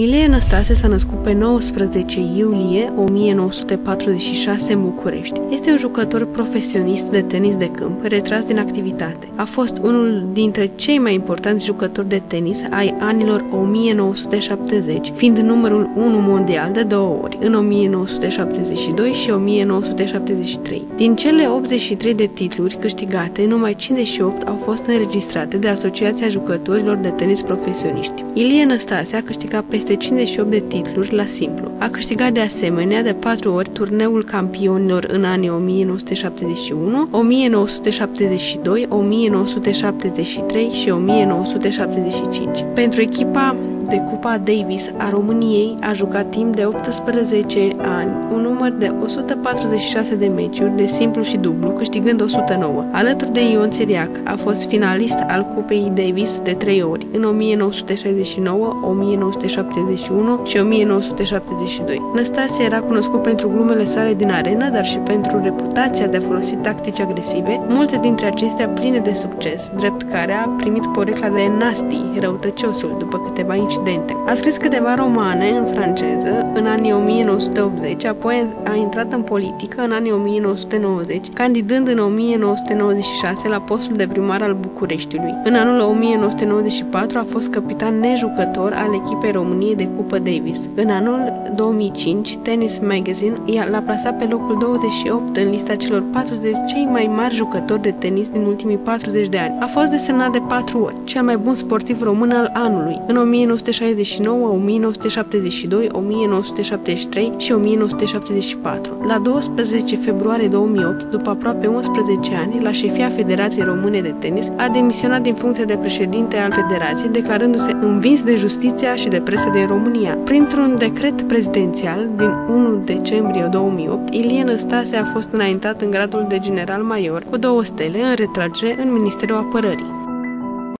Ilie Năstase s-a născut pe 19 iulie 1946 în București. Este un jucător profesionist de tenis de câmp, retras din activitate. A fost unul dintre cei mai importanți jucători de tenis ai anilor 1970, fiind numărul 1 mondial de două ori, în 1972 și 1973. Din cele 83 de titluri câștigate, numai 58 au fost înregistrate de Asociația Jucătorilor de Tenis Profesioniști. Ilie Năstase a câștigat peste peste 58 de titluri la simplu. A câștigat de asemenea de patru ori turneul campionilor în anii 1971, 1972, 1973 și 1975. Pentru echipa de Cupa Davis a României a jucat timp de 18 ani un număr de 146 de meciuri de simplu și dublu, câștigând 109. Alături de Ion Țiriac a fost finalist al Cupei Davis de 3 ori, în 1969, 1971 și 1972. Năstase era cunoscut pentru glumele sale din arenă, dar și pentru reputația de a folosi tactici agresive, multe dintre acestea pline de succes, drept care a primit porecla de Nasty, răutăciosul, după câteva incidente incidente. A scris câteva romane în franceză în anii 1980, apoi a intrat în politică în anii 1990, candidând în 1996 la postul de primar al Bucureștiului. În anul 1994 a fost capitan nejucător al echipei României de Cupă Davis. În anul 2005, Tennis Magazine l-a plasat pe locul 28 în lista celor 40 cei mai mari jucători de tenis din ultimii 40 de ani. A fost desemnat de 4 ori, cel mai bun sportiv român al anului. În 19 1969, 1972, 1973 și 1974. La 12 februarie 2008, după aproape 11 ani, la șefia Federației Române de Tenis, a demisionat din funcția de președinte al Federației, declarându-se învins de justiția și de presă din România. Printr-un decret prezidențial din 1 decembrie 2008, Ilie Năstase a fost înaintat în gradul de general major cu două stele în retragere în Ministerul Apărării.